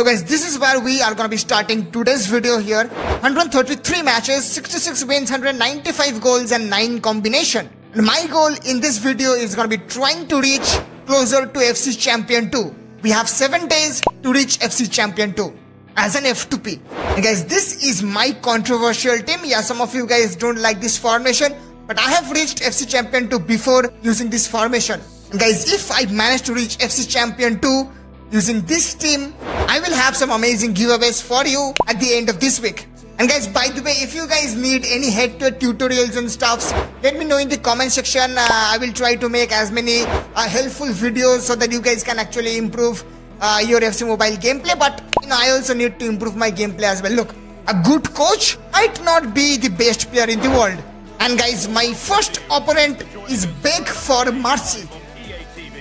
So guys, this is where we are gonna be starting today's video here. 133 matches, 66 wins, 195 goals and 9 combination. And my goal in this video is gonna be trying to reach closer to FC Champion 2. We have 7 days to reach FC Champion 2 as an F2P. And guys, this is my controversial team. Yeah, some of you guys don't like this formation, but I have reached FC Champion 2 before using this formation. And guys, if I manage to reach FC Champion 2 using this team, I will have some amazing giveaways for you at the end of this week. And guys, by the way, if you guys need any head-to-head tutorials and stuffs, let me know in the comment section. Uh, I will try to make as many uh, helpful videos so that you guys can actually improve uh, your FC Mobile gameplay. But you know, I also need to improve my gameplay as well. Look, a good coach might not be the best player in the world. And guys, my first opponent is Beg for Mercy.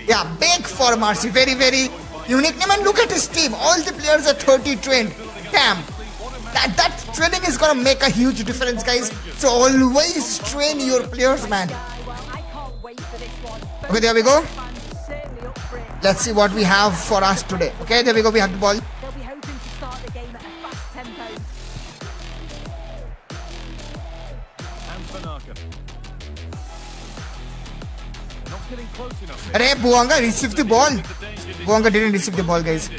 Yeah, Beg for Mercy. Very, very unique name. And look at his team. All the players are 30 trained. Damn. That, that training is gonna make a huge difference, guys. So always train your players, man. Okay, there we go. Let's see what we have for us today. Okay, there we go. We have the ball. They'll be hoping to start the game at a fast tempo. And Banaka. They're not getting close enough. here. Arey, Bouanga received the ball. Bouanga didn't receive the ball, guys.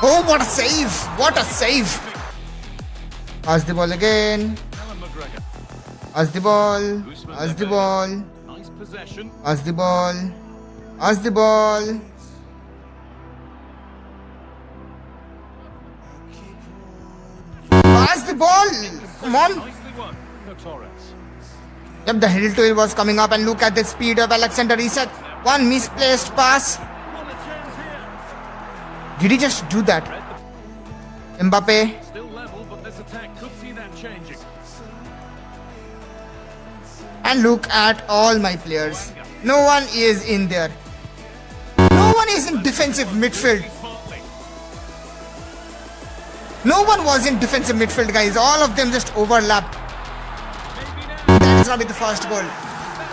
Oh, what a save! What a save! Pass the ball again. Pass the ball. Pass the ball. Pass the ball. Pass the ball. Pass the ball. Come on. Yep, the hill to hill was coming up, and look at the speed of Alexander Isak. One misplaced pass. What a chance here. Did he just do that? Mbappe. Still level, but this attack could see that changing. And look at all my players. No one is in there. No one is in defensive midfield. No one was in defensive midfield, guys. All of them just overlapped. Maybe now. That is not the first goal.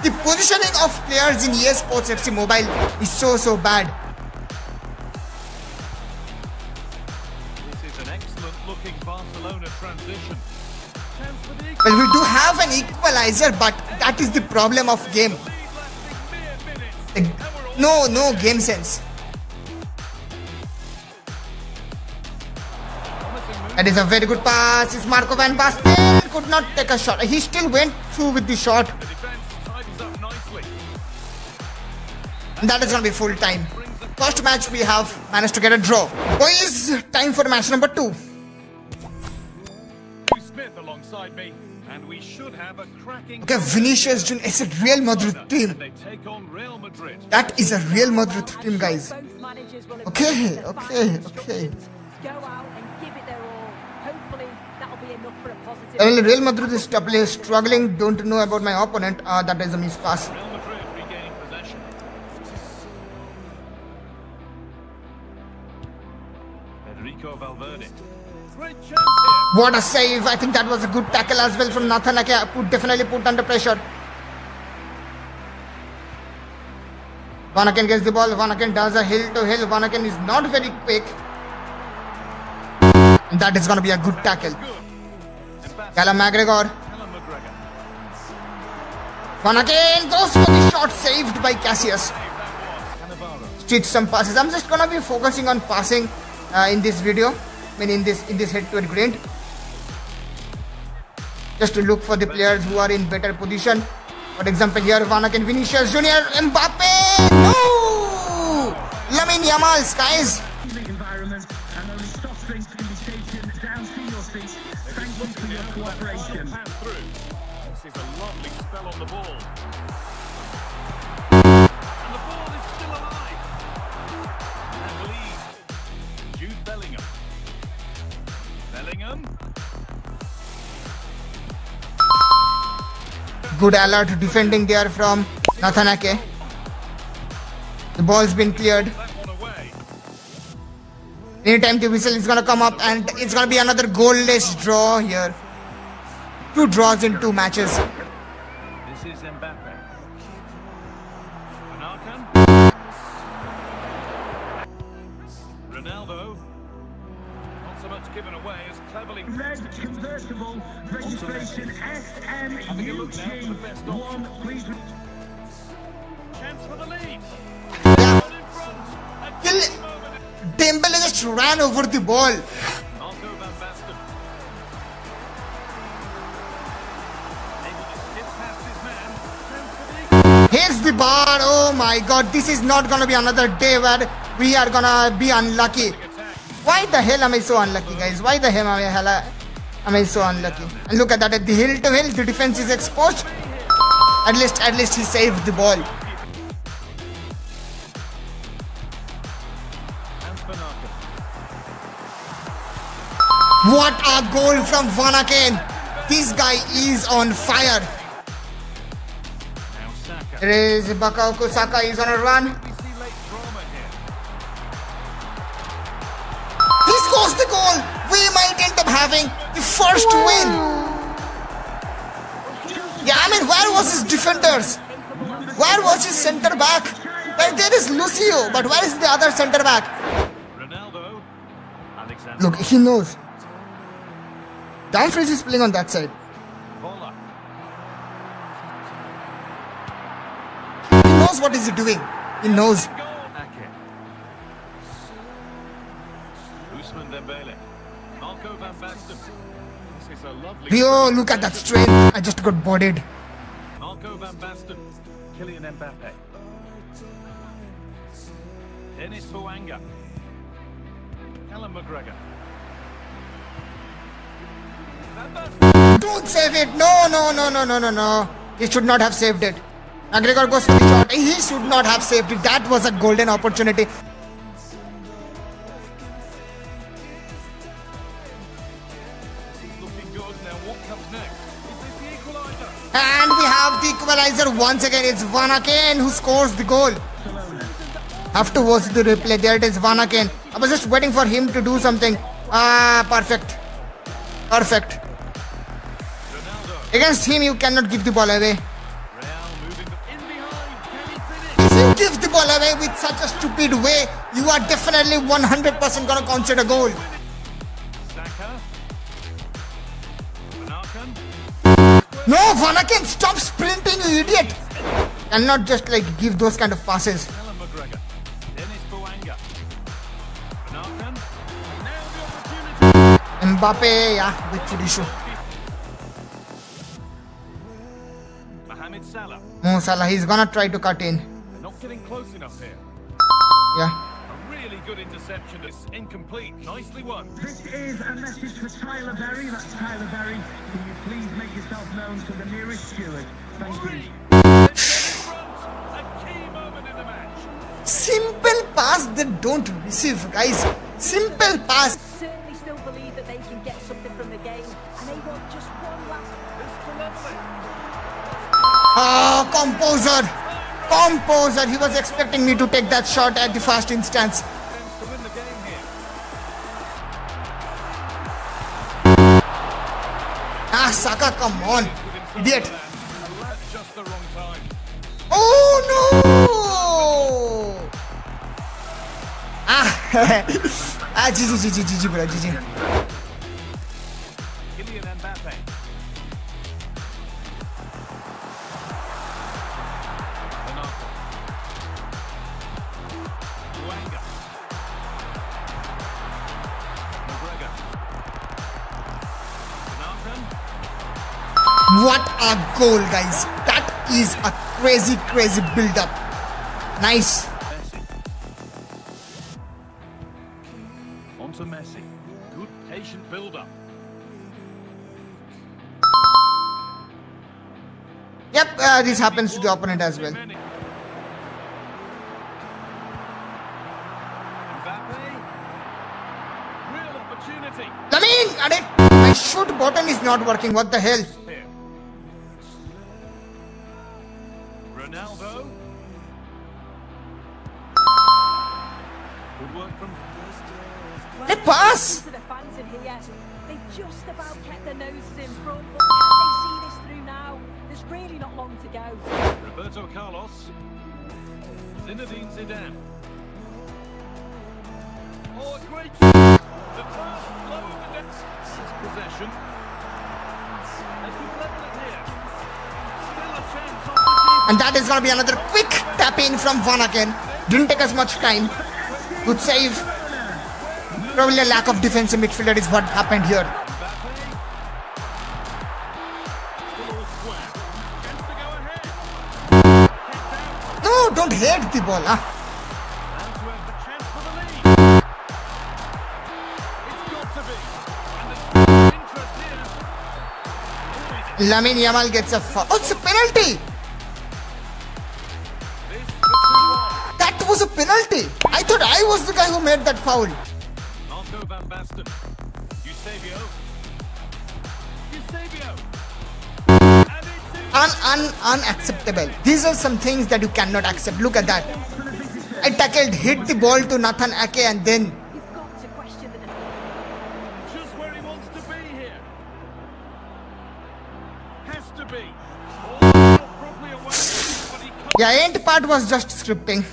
The positioning of players in EA Sports FC Mobile is so so bad. This is an excellent looking Barcelona transition. Chance for the Well, we do have an equalizer, but that is the problem of game. lead lasting mere minutes. Like, no, no game sense. That is a very good pass. It's Marco Van Basten could not take a shot. He still went through with the shot. The defense tidies up nicely. And that is gonna be full time. First match we have managed to get a draw. Boys, time for match number two. Smith alongside me, and we should have a cracking. Okay, Vinicius Junior. It's a Real Madrid team. they take on Real Madrid. That is a Real Madrid team, guys. Both managers will have Okay, okay, finest okay. instructions. Go out and give it their all. Hopefully, that'll be enough for a positive. Well, Real Madrid is struggling. Don't know about my opponent. Uh, that is a miss pass. Real Madrid regaining possession. Federico Valverde. Great chance. What a save! I think that was a good tackle as well from Nathan Ake. Put definitely put under pressure. Vanaken gets the ball. Vanaken does a hill to hill. Vanaken is not very quick. That is going to be a good tackle. Callum McGregor. Alan McGregor. Vanaken goes for the shot saved by Cassius. Stitch some passes. I'm just gonna be focusing on passing uh, in this video. I mean in this in this head-to-head grind. Just to look for the players who are in better position. For example, here Vanaken, Vinicius Junior, Mbappe. No, Lamine Yamal, guys. Cooperation. This is a lovely spell on the ball. And the ball is still alive. And lead. Jude Bellingham. Bellingham. Good alert defending there from Nathan Ake. The ball's been cleared. That one away. Anytime the whistle is gonna come up and it's gonna be another goalless draw here. Two draws in two matches. This is Mbappe. Markan. Ronaldo. Not so much given away as cleverly. Red convertible registration SMUG1. Please. Dembele just ran over the ball. Here's the bar. Oh my god, this is not gonna be another day where we are gonna be unlucky. Why the hell am I so unlucky, guys? Why the hell am I, hell uh, am I so unlucky? And look at that, at the hill to hill, the defense is exposed. At least, at least he saved the ball. What a goal from Vanaken! This guy is on fire. Now Saka. There is Bukayo Saka is on a run. We see late drama here. He scores the goal. We might end up having the first win. Yeah, I mean, where was his defenders? Where was his centre back? Like, there is Lucio, but where is the other centre back? Ronaldo. Look, he knows. Dumfries is playing on that side. He knows what is he doing. He knows. Goal. Ake. Ousmane Dembele. Marco van Basten. This is a lovely. Rio, look at that strength. I just got bodied. Marco van Basten. Kylian Mbappe. Dennis McGregor. Van. Don't save it. No, no, no, no, no, no, no. He should not have saved it. McGregor goes for the shot. He should not have saved it. That was a golden opportunity. And we have the equalizer once again. It's Vanaken who scores the goal. Have to watch the replay. There it is, Vanaken. I was just waiting for him to do something. Ah, perfect. Perfect. Against him, you cannot give the ball away. If you give the ball away with such a stupid way, you are definitely 100% gonna concede a goal. No, Vanaken, stop sprinting, you idiot! Cannot just like give those kind of passes. Mbappe, yeah, with Chudishu. Mohamed Salah. Mo Salah, he's gonna try to cut in. They're not getting close enough here. Yeah. A really good interception. It's incomplete. Nicely won. This is a message for Tyler Berry. That's Tyler Berry. Can you please make yourself known to the nearest steward? Thank you. Three. Let's get in front. A key moment in the match. Simple pass they don't receive, guys. Simple pass. Get something from the game, and they want just one last. Oh, composer. Composer. He was expecting me to take that shot at the first instance. Ah, Saka, come on. Idiot. Oh no! Ah, ah, GG, GG, GG, bro, GG. Mbappe. What a goal, guys. That is a crazy, crazy build up. Nice. Yep, uh, this happens to the opponent as well. Mbappe. Real opportunity I mean, Ade, my shoot button is not working. What the hell? here. Ronaldo. Good work from Hey, pass. to the fans in here. They've just about kept their noses in front, they see this through now? There's really not long to go. Roberto Carlos. Zinedine Zidane. Oh, a great. The first blow of the day. It's possession. They could level it here. Still a chance off. And that is going to be another quick tap in from Vanaken. Didn't take us much time. Good save. Probably a lack of defensive midfielder is what happened here. There's interest the ball. he's Lamine Yamal gets a foul. Oh, it's a penalty. This for 2-1. That was a penalty. I thought I was the guy who made that foul. Marco van Basten. Eusebio. Eusebio. And it's in. Un, un, unacceptable. These are some things that you cannot accept. Look at that. I tackled, hit the ball to Nathan Ake, and then You've got to question the just where he wants to be here. Has to be. Not properly away, but he can't. yeah, end part was just scripting.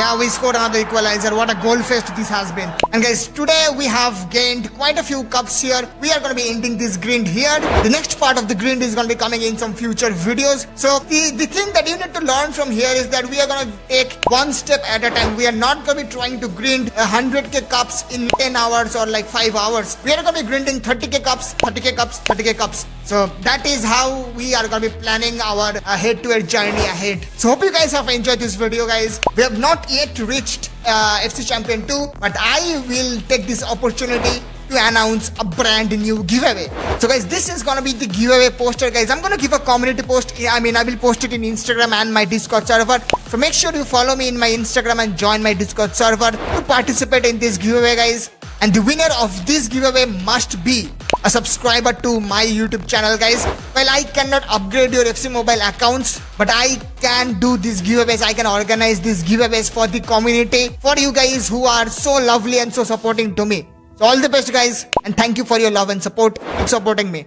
Yeah, we scored another equalizer. What a goal fest this has been. And guys, today we have gained quite a few cups here. We are going to be ending this grind here. The next part of the grind is going to be coming in some future videos. So the, the thing that you need to learn from here is that we are going to take one step at a time. We are not going to be trying to grind 100k cups in 10 hours or like 5 hours. We are going to be grinding 30k cups, 30k cups, 30k cups. So that is how we are going to be planning our uh, head-to-head journey ahead. So hope you guys have enjoyed this video, guys. We have not yet reached uh, FC Champion 2, but I will take this opportunity to announce a brand new giveaway. So guys, this is gonna be the giveaway poster, guys. I'm gonna give a community post. I mean, I will post it in Instagram and my Discord server. So make sure you follow me in my Instagram and join my Discord server to participate in this giveaway, guys. And the winner of this giveaway must be a subscriber to my YouTube channel, guys. Well, I cannot upgrade your FC Mobile accounts, but I can do these giveaways. I can organize these giveaways for the community, for you guys who are so lovely and so supporting to me. So all the best, guys, and thank you for your love and support. Keep supporting me.